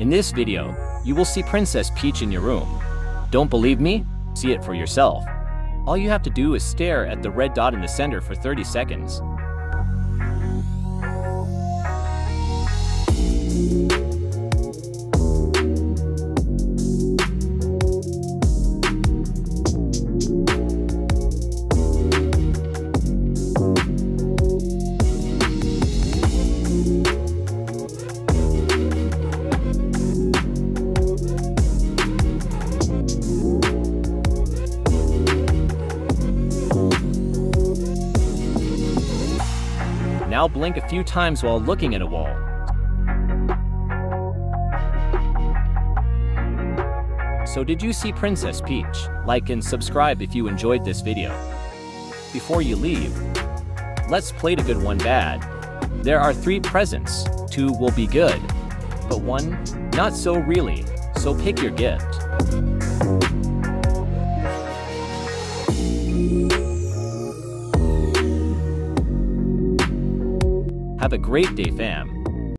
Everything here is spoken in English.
In this video, you will see Princess Peach in your room. Don't believe me? See it for yourself. All you have to do is stare at the red dot in the center for 30 seconds. Now blink a few times while looking at a wall. So did you see Princess Peach? Like and subscribe if you enjoyed this video. Before you leave, let's play the good one bad. There are three presents, two will be good, but one, not so really, so pick your gift. Have a great day fam.